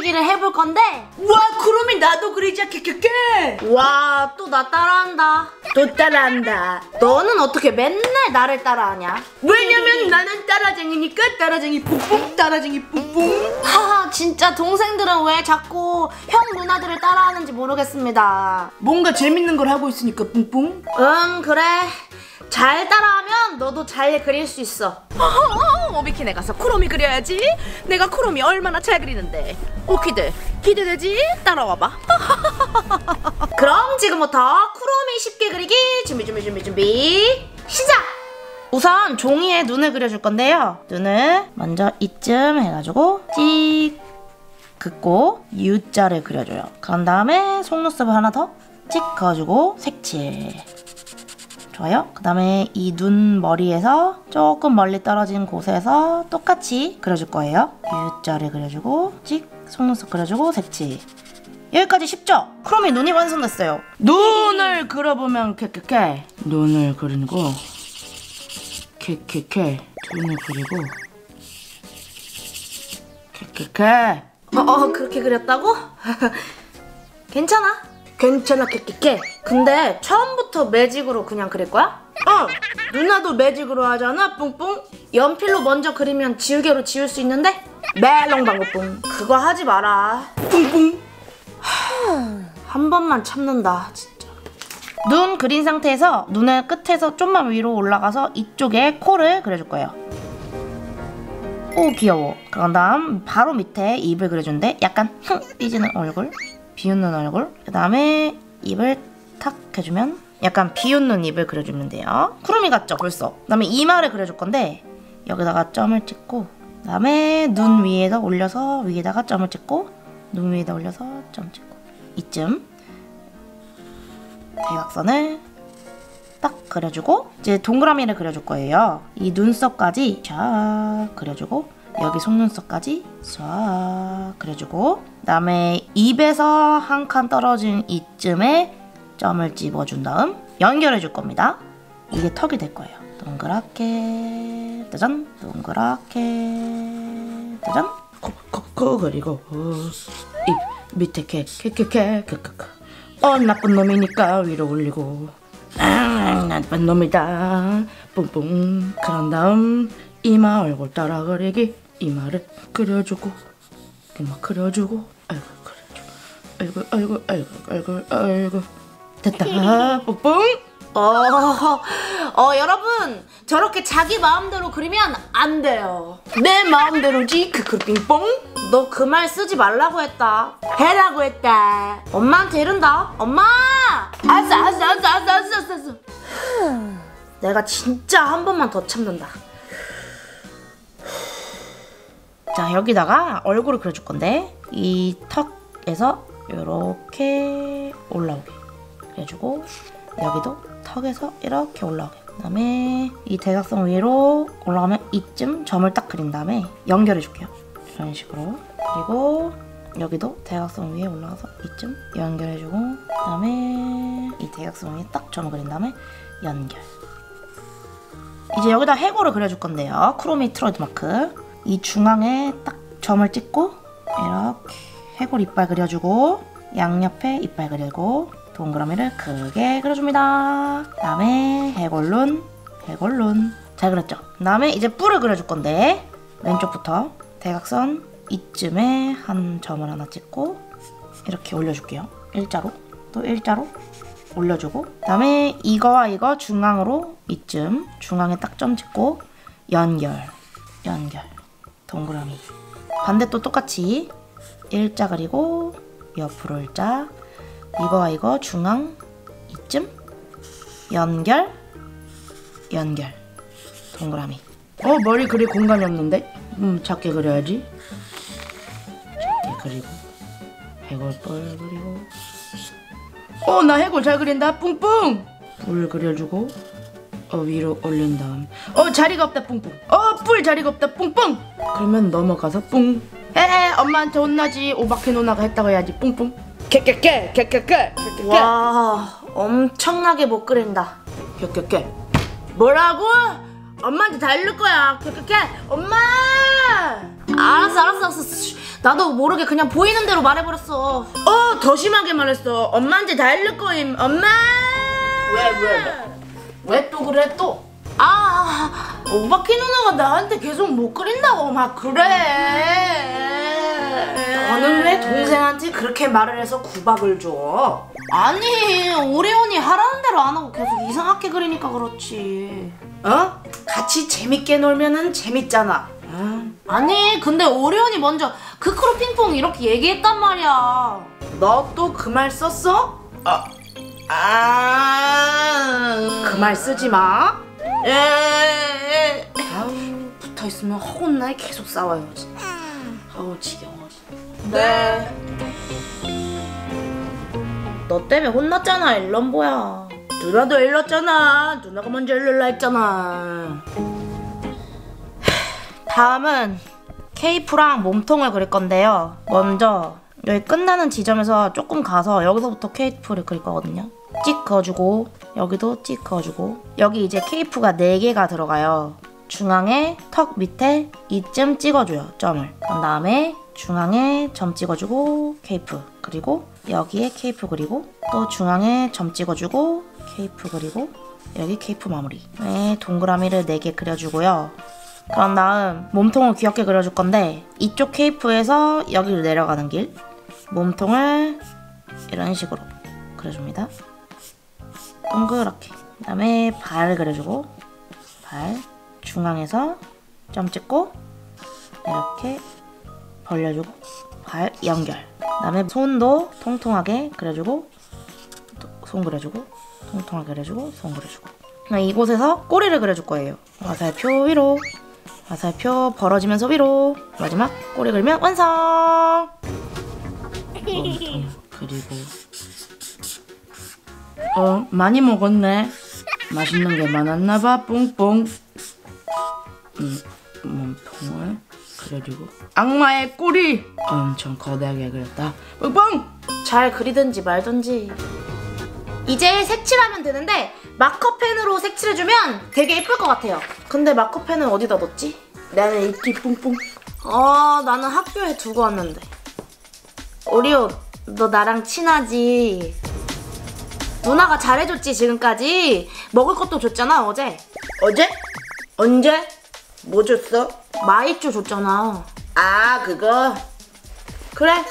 그리기를 해볼 건데. 와 그러면 나도 그리자 캐캐캐 와 또 나 따라한다. 또 따라한다. 너는 어떻게 맨날 나를 따라하냐? 왜냐면 나는 따라쟁이니까 따라쟁이 뿡뿡 따라쟁이 뿡뿡. 하하 진짜 동생들은 왜 자꾸 형 누나들을 따라하는지 모르겠습니다. 뭔가 재밌는 걸 하고 있으니까 뿡뿡. 응 그래 잘 따라하면 너도 잘 그릴 수 있어 오비킨에 가서 쿠로미 그려야지. 내가 쿠로미 얼마나 잘 그리는데. 오키들 기대되지? 따라와봐. 그럼 지금부터 쿠로미 쉽게 그리기 준비 준비 준비 준비 시작! 우선 종이에 눈을 그려줄 건데요 눈을 먼저 이쯤 해가지고 찍 긋고 U자를 그려줘요 그런 다음에 속눈썹을 하나 더찍 그어주고 색칠 좋아요. 그 다음에 이 눈 머리에서 조금 멀리 떨어진 곳에서 똑같이 그려줄 거예요. U자를 그려주고 찍 속눈썹 그려주고 색칠. 여기까지 쉽죠? 크롬이 눈이 완성됐어요. 눈을 그려보면 캐캐캐 눈을 그리고 캐캐캐 눈을 그리고 캐캐캐 어, 어 그렇게 그렸다고? 괜찮아 괜찮아 캐캐캐 근데 처음부터 매직으로 그냥 그릴 거야? 어. 누나도 매직으로 하잖아 뿡뿡. 연필로 먼저 그리면 지우개로 지울 수 있는데? 멜롱 방구뿡. 그거 하지 마라. 뿡뿡. 한 번만 참는다 진짜. 눈 그린 상태에서 눈의 끝에서 좀만 위로 올라가서 이쪽에 코를 그려줄 거예요. 오 귀여워. 그런 다음 바로 밑에 입을 그려주는데 약간 흥 삐지는 얼굴 비웃는 얼굴. 그 다음에 입을 탁 해주면 약간 비웃는 입을 그려주면 돼요. 쿠루미 같죠 벌써. 그 다음에 이마를 그려줄 건데 여기다가 점을 찍고 그 다음에 눈 위에다 올려서 위에다가 점을 찍고 눈 위에다 올려서 점 찍고. 이쯤. 대각선을 딱 그려주고 이제 동그라미를 그려줄 거예요. 이 눈썹까지 쫙 그려주고 여기 속눈썹까지 쫙 그려주고 그다음에 입에서 한 칸 떨어진 이쯤에 점을 집어준 다음 연결해 줄 겁니다. 이게 턱이 될 거예요. 동그랗게 짜잔 동그랗게 짜잔. 코코코 그리고 어, 입 밑에 캐캐캐 어 나쁜 놈이니까 위로 올리고. 아 나쁜 놈이다. 뿡뿡. 그런 다음 이마 얼굴 따라 그리기 이마를 그려주고 이마 그려주고 아이고 그려주고 아이고 아이고 아이고 아이고 아이고 됐다 뿡뿡 어, 어 여러분 저렇게 자기 마음대로 그리면 안 돼요. 내 마음대로지 크크 빙뽕 너 그 말 쓰지 말라고 했다. 해라고 했다 엄마한테 이른다. 엄마! 알았어 알았어 알았어 알았어 알았어 내가 진짜 한 번만 더 참는다. 자 여기다가 얼굴을 그려줄 건데 이 턱에서 이렇게 올라오게 그려주고 여기도 턱에서 이렇게 올라오게. 그 다음에 이 대각선 위로 올라가면 이쯤 점을 딱 그린 다음에 연결해 줄게요. 이런 식으로. 그리고 여기도 대각선 위에 올라가서 이쯤 연결해주고 그 다음에 이 대각선 위에 딱 점을 그린 다음에 연결. 이제 여기다 해골을 그려줄 건데요. 쿠로미 트레이드마크 이 중앙에 딱 점을 찍고 이렇게 해골 이빨 그려주고 양옆에 이빨 그리고 동그라미를 크게 그려줍니다. 다음에 해골룬, 해골룬. 잘 그렸죠? 다음에 이제 뿔을 그려줄 건데 왼쪽부터 대각선 이쯤에 한 점을 하나 찍고 이렇게 올려줄게요. 일자로 또 일자로 올려주고 다음에 이거와 이거 중앙으로 이쯤 중앙에 딱 점 찍고 연결 연결 동그라미. 반대 또 똑같이 일자 그리고 옆으로 일자. 이거와 이거 중앙 이쯤 연결 연결. 동그라미. 어 머리 그릴 공간이 없는데? 음 작게 그려야지. 작게 그리고 해골뿔 그리고. 어나 해골 잘 그린다. 뿡뿡! 뿔 그려주고 어 위로 올린 다음. 어 자리가 없다 뿡뿡. 어뿔 자리가 없다 뿡뿡. 그러면 넘어가서 뿡. 에 엄마한테 혼나지. 오박해 누나가 했다고 해야지 뿡뿡. 캐캐캐 캐캐캐 캐캐캐 와 엄청나게 못 그린다. 캐캐캐 뭐라고? 엄마한테 달릴 거야. 캐캐캐 엄마! 알았어 알았어 알았어. 씨, 나도 모르게 그냥 보이는 대로 말해버렸어. 어, 더 심하게 말했어. 엄마한테 다 잃을 거임. 엄마! 왜, 왜, 왜 또 그래, 또? 아 오바키 누나가 나한테 계속 못 그린다고 막 그래. 너는 왜 동생한테 그렇게 말을 해서 구박을 줘? 아니 오레온이 하라는 대로 안 하고 계속 이상하게 그리니까 그렇지 어? 같이 재밌게 놀면은 재밌잖아. 아, 아니 근데 오레온이 먼저 그 크로 핑퐁 이렇게 얘기했단 말이야 너 또 그 말 썼어? 아, 아, 그 말 쓰지 마. 에 아우 붙어 있으면 혼날 계속 싸워요. 진짜. 아우 지겨워. 네. 너 때문에 혼났잖아 일런보야 누나도 일렀잖아. 누나가 먼저 일러라 했잖아. 다음은 케이프랑 몸통을 그릴 건데요 먼저 여기 끝나는 지점에서 조금 가서 여기서부터 케이프를 그릴 거거든요 찍 그어주고 여기도 찍 그어주고. 여기 이제 케이프가 4개가 들어가요. 중앙에 턱 밑에 이쯤 찍어줘요 점을. 그런 다음에 중앙에 점 찍어주고 케이프 그리고 여기에 케이프 그리고 또 중앙에 점 찍어주고 케이프 그리고 여기 케이프 마무리. 네, 동그라미를 4개 그려주고요. 그런 다음 몸통을 귀엽게 그려줄 건데 이쪽 케이프에서 여기로 내려가는 길 몸통을 이런 식으로 그려줍니다 동그랗게. 그 다음에 발 그려주고 발 중앙에서 점 찍고 이렇게 벌려주고 발 연결. 그 다음에 손도 통통하게 그려주고 또손 그려주고 통통하게 그려주고 손 그려주고. 그다음에 이곳에서 꼬리를 그려줄 거예요. 화살표 위로. 화살표 벌어지면서 위로. 마지막 꼬리 그리면 완성! 그리고 어 많이 먹었네. 맛있는 게 많았나봐 뿡뿡. 음, 몸통을 그려주고 악마의 꼬리 엄청 거대하게 그렸다. 뿡뿡. 잘 그리든지 말든지 이제 색칠하면 되는데 마커펜으로 색칠해주면 되게 예쁠 것 같아요 근데 마커펜은 어디다 넣었지? 나는 이끼 뿡뿡. 어 나는 학교에 두고 왔는데 오리오 너 나랑 친하지 누나가 잘해줬지 지금까지 먹을 것도 줬잖아 어제 어제? 언제? 뭐 줬어? 마이쮸 줬잖아 아 그거. 그래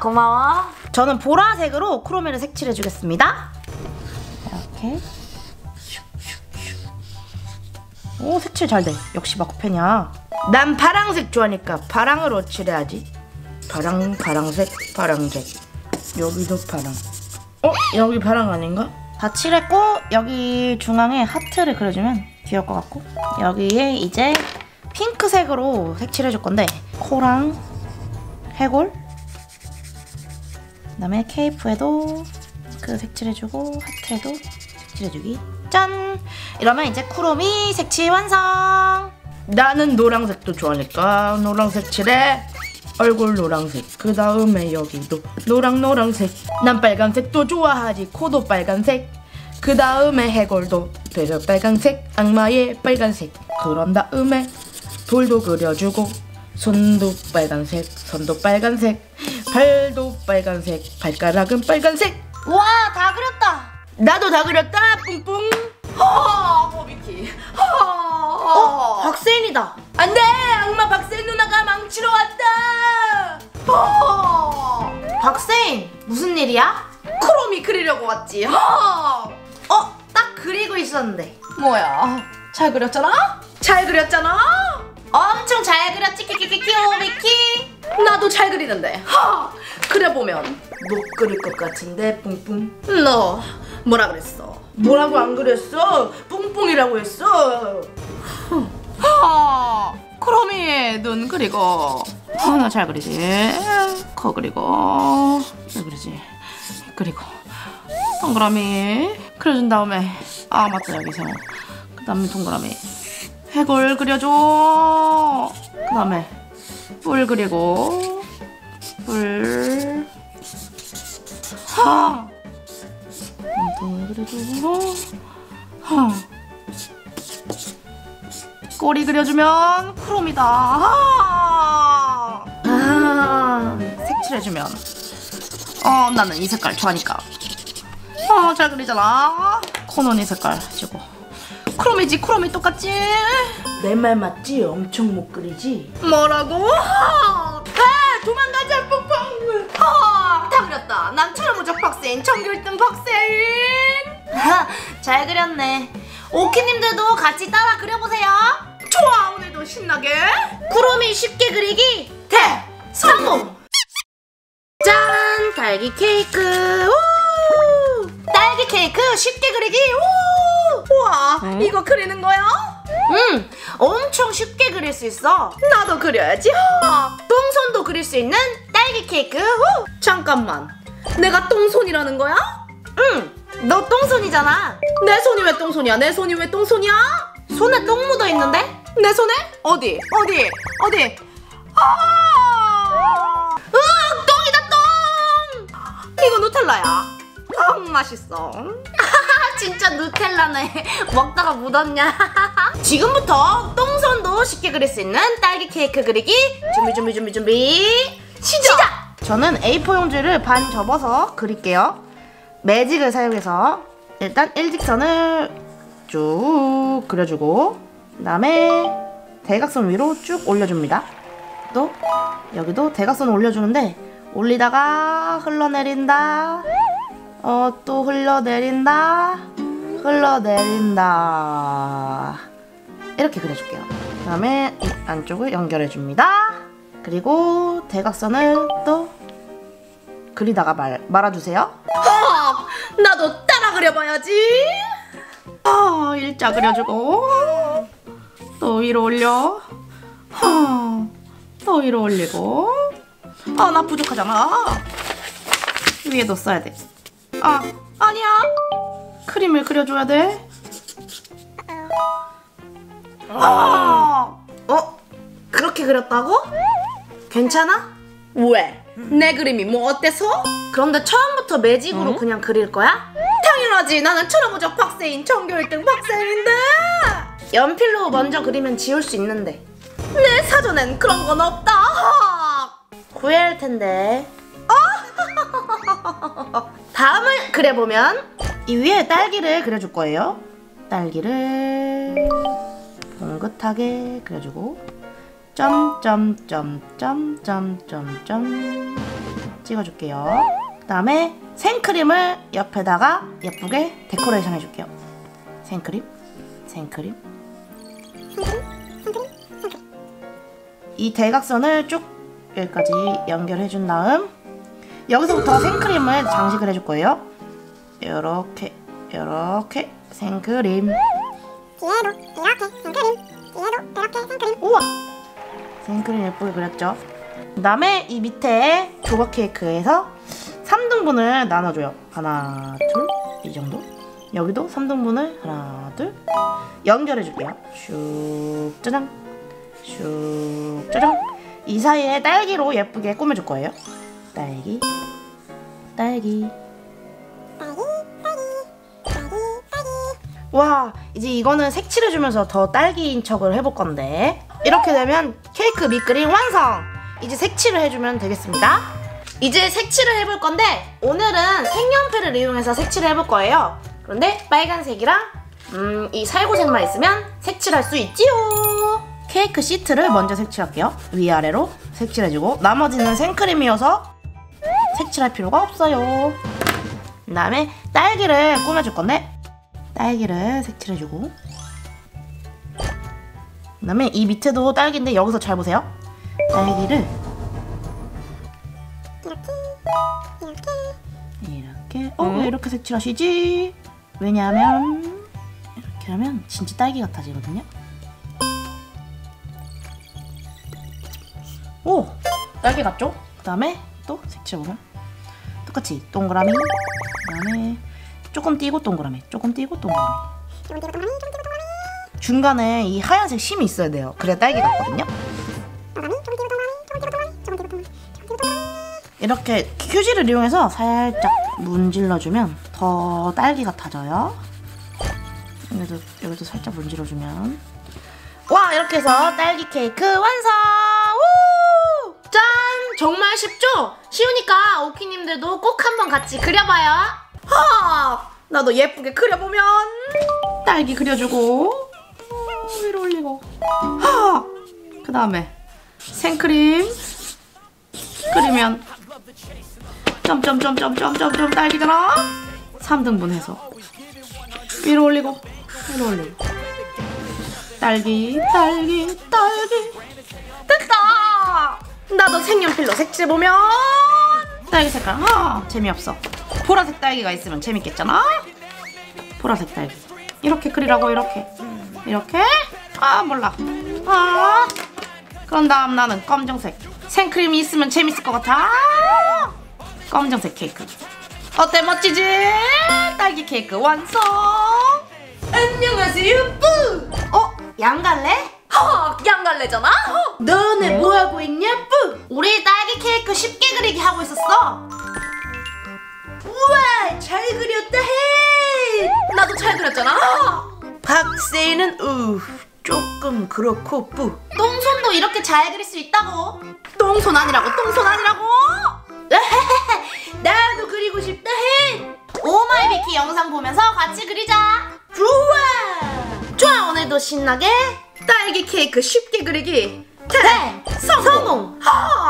고마워 저는 보라색으로 크로미를 색칠해주겠습니다 이렇게 오 색칠 잘돼 역시 마커펜이야 난 파랑색 좋아하니까 파랑으로 칠해야지. 파랑, 파랑색, 파랑색. 여기도 파랑. 어? 여기 파랑 아닌가? 다 칠했고 여기 중앙에 하트를 그려주면 귀여울 것 같고 여기에 이제 핑크색으로 색칠해줄 건데 코랑 해골 그 다음에 케이프에도 그 색칠해주고 하트에도 색칠해주기 짠 이러면 이제 쿠로미 색칠 완성 나는 노란색도 좋아하니까 노란색 칠해. 얼굴 노란색. 그 다음에 여기도 노랑 노란색. 난 빨간색도 좋아하지. 코도 빨간색. 그 다음에 해골도 되려 빨간색. 악마의 빨간색. 그런 다음에 돌도 그려주고 손도 빨간색. 손도 빨간색. 발도 빨간색. 발가락은 빨간색. 와 다 그렸다 나도 다 그렸다. 뿡뿡. 허 버비키 어? 허 박세인이다 무슨 일이야? 크로미 그리려고 왔지. 허! 어? 딱 그리고 있었는데. 뭐야? 잘 그렸잖아? 잘 그렸잖아? 엄청 잘 그렸지 키키키키 오비키. 나도 잘 그리는데. 하 그려보면 못 그릴 것 같은데 뿡뿡. 너 뭐라 그랬어? 뭐라고 안 그랬어? 뿡뿡이라고 했어. 하 크로미 눈 그리고 하나 잘 그리지. 코 그리고 잘 그리지? 그리고 동그라미 그려준 다음에 아 맞다 여기서. 그 다음에 동그라미. 해골 그려줘. 그 다음에 뿔 그리고 뿔. 하. 몸통을 그려주고 하. 꼬리 그려주면 크롬이다. 아, 칠해주면. 어, 나는 이 색깔 좋아하니까. 어, 잘 그리잖아. 이 색깔 해주고. 크롬이지, 크롬이 똑같지? 내 말 맞지? 엄청 못 그리지? 뭐라고? 아, 도망가자 뿡뿡 아, 다 그렸다 난 천하무적 박세인 전교 1등 박세인 잘 그렸네. 오키님들도 같이 따라 그려보세요. 좋아 오늘도 신나게 쿠로미 쉽게 그리기 대 성공. 짠 딸기 케이크. 우! 딸기 케이크 쉽게 그리기. 우! 우와 이거 그리는 거야? 음, 엄청 쉽게 그릴 수 있어. 나도 그려야지 아, 똥손도 그릴 수 있는 딸기 케이크. 우! 잠깐만 내가 똥손이라는 거야? 응, 너 똥손이잖아. 내 손이 왜 똥손이야 내 손이 왜 똥손이야? 손에 똥 묻어 있는데? 내 손에? 어디? 어디? 어디? 아! 누텔라야. 아, 맛있어. 진짜 누텔라네. 먹다가 묻었냐? 지금부터 똥손도 쉽게 그릴 수 있는 딸기 케이크 그리기. 준비, 준비, 준비, 준비. 시작! 저는 A4 용지를 반 접어서 그릴게요. 매직을 사용해서 일단 일직선을 쭉 그려주고 그 다음에 대각선 위로 쭉 올려줍니다. 또 여기도 대각선을 올려주는데 올리다가 흘러내린다. 어 또 흘러내린다. 흘러내린다. 이렇게 그려줄게요. 그 다음에 이 안쪽을 연결해줍니다. 그리고 대각선을 또 그리다가 말, 말아주세요. 아, 나도 따라 그려봐야지. 아, 일자 그려주고 또 위로 올려. 아, 또 위로 올리고. 아, 나 부족하잖아. 위에도 써야 돼. 아, 아니야. 크림을 그려줘야 돼. 아, 어? 그렇게 그렸다고? 괜찮아? 왜? 내 그림이 뭐 어때서? 그런데 처음부터 매직으로 응? 그냥 그릴 거야? 당연하지. 나는 천하무적 박세인, 전교 1등 박세인인데. 연필로 먼저 그리면 지울 수 있는데. 내 사전엔 그런 건 없다. 후회할 텐데. 다음을 그려보면 이 위에 딸기를 그려줄 거예요. 딸기를 봉긋하게 그려주고 점점점점점점점 찍어줄게요. 그 다음에 생크림을 옆에다가 예쁘게 데코레이션 해줄게요. 생크림, 생크림. 이 대각선을 쭉 여기까지 연결해준 다음 여기서부터 생크림을 장식을 해줄 거예요. 이렇게 이렇게 생크림. 뒤에도 이렇게 생크림 뒤에도 이렇게 생크림. 우와! 생크림 예쁘게 그렸죠? 그 다음에 이 밑에 조각 케이크에서 3등분을 나눠줘요. 하나 둘 이 정도? 여기도 3등분을 하나 둘 연결해줄게요. 슉 짜장 슉 짜장 이 사이에 딸기로 예쁘게 꾸며줄 거예요. 딸기. 딸기. 와 이제 이거는 색칠해주면서 더 딸기인 척을 해볼 건데. 이렇게 되면 케이크 밑그림 완성! 이제 색칠을 해주면 되겠습니다. 이제 색칠을 해볼 건데 오늘은 색연필을 이용해서 색칠을 해볼 거예요. 그런데 빨간색이랑 음, 이 살구색만 있으면 색칠할 수 있지요. 케이크 시트를 먼저 색칠할게요. 위아래로 색칠해주고 나머지는 생크림이어서 색칠할 필요가 없어요. 그 다음에 딸기를 꾸며줄 건데 딸기를 색칠해주고 그 다음에 이 밑에도 딸기인데 여기서 잘 보세요. 딸기를 이렇게. 이렇게 이렇게 어왜 이렇게 색칠하시지? 왜냐하면 이렇게 하면 진짜 딸기 같아지거든요. 오 딸기 같죠? 그 다음에 또 색칠해보면 똑같이 동그라미 그 다음에 조금 띄고 동그라미 조금 띄고 동그라미 좀 뒤로 동그라미 중간에 이 하얀색 심이 있어야 돼요. 그래야 딸기 같거든요. 이렇게 휴지를 이용해서 살짝 문질러주면 더 딸기 같아져요. 여기도, 여기도 살짝 문질러주면 와 이렇게 해서 딸기 케이크 완성! 정말 쉽죠? 쉬우니까 오키님들도 꼭 한번 같이 그려봐요. 하! 나도 예쁘게 그려보면 딸기 그려주고 어, 위로 올리고 하! 그 다음에 생크림 그리면 점점점점점점점 딸기잖아 3등분 해서 위로 올리고 위로 올리고 딸기 딸기 딸기! 나도 색연필로 색칠 보면. 딸기 색깔. 아 재미없어. 보라색 딸기가 있으면 재밌겠잖아. 보라색 딸기. 이렇게 그리라고 이렇게. 이렇게? 아 몰라. 아. 그런 다음 나는 검정색. 생크림이 있으면 재밌을 것 같아. 아, 검정색 케이크. 어때 멋지지? 딸기 케이크 완성. 안녕하세요. 뿌! 어? 양 갈래? 헉 양갈래잖아? 너네. 뭐하고 있냐 뿌? 우리 딸기 케이크 쉽게 그리기 하고 있었어. 우와 잘 그렸다 해 나도 잘 그렸잖아. 박세는 우 조금 그렇고 뿌. 똥손도 이렇게 잘 그릴 수 있다고. 똥손 아니라고 똥손 아니라고. 나도 그리고 싶다 해 오마이비키 영상 보면서 같이 그리자. 좋아. 좋아 오늘도 신나게 딸기 케이크 쉽게 그리기. 대 성공, 성공. 하!